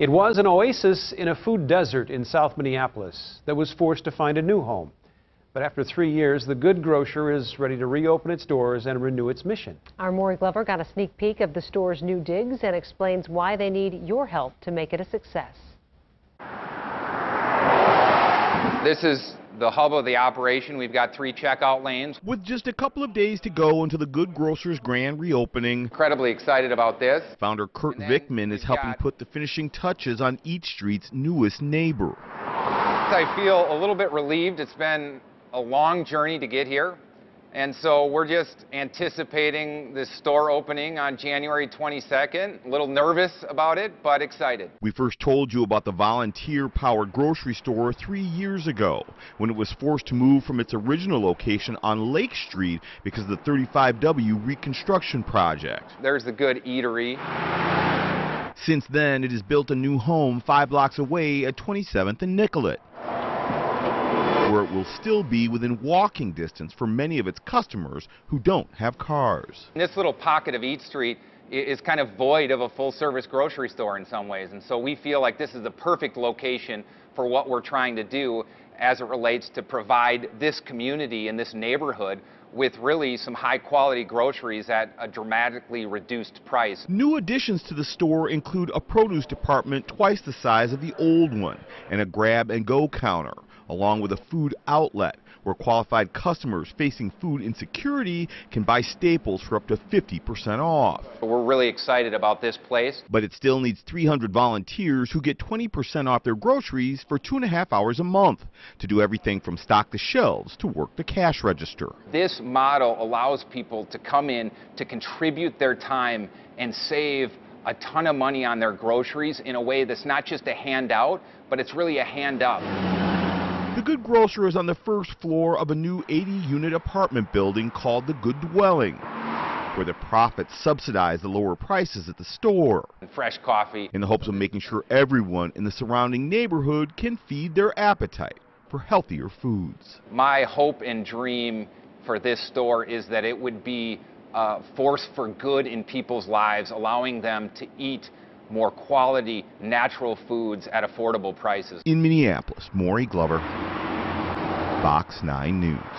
It was an oasis in a food desert in South Minneapolis that was forced to find a new home. But after three years, the Good Grocer is ready to reopen its doors and renew its mission. Our Maury Glover got a sneak peek of the store's new digs and explains why they need your help to make it a success. This is the hub of the operation. We've got three checkout lanes. With just a couple of days to go until the Good Grocer's grand reopening, Incredibly excited about this. founder Kurt Vickman is helping put the finishing touches on Eat Street's newest neighbor. I feel a little bit relieved. It's been a long journey to get here. And so we're just anticipating this store opening on January 22nd. A little nervous about it, but excited. We first told you about the volunteer-powered grocery store three years ago when it was forced to move from its original location on Lake Street because of the 35W reconstruction project. There's the good eatery. Since then, it has built a new home five blocks away at 27th and Nicollet, where it will still be within walking distance for many of its customers who don't have cars. This little pocket of Eat Street is kind of void of a full service grocery store in some ways. And so we feel like this is the perfect location for what we're trying to do as it relates to provide this community and this neighborhood with really some high quality groceries at a dramatically reduced price. New additions to the store include a produce department twice the size of the old one and a grab and go counter, along with a food outlet where qualified customers facing food insecurity can buy staples for up to 50% off. We're really excited about this place. But it still needs 300 volunteers who get 20% off their groceries for two and a half hours a month to do everything from stock the shelves to work the cash register. This model allows people to come in to contribute their time and save a ton of money on their groceries in a way that's not just a handout, but it's really a hand up. The Good Grocer is on the first floor of a new 80 unit apartment building called the Good Dwelling, where the profits subsidize the lower prices at the store Fresh coffee. in the hopes of making sure everyone in the surrounding neighborhood can feed their appetite for healthier foods. My hope and dream for this store is that it would be a force for good in people's lives, allowing them to eat more quality, natural foods at affordable prices. In Minneapolis, Maury Glover, Fox 9 News.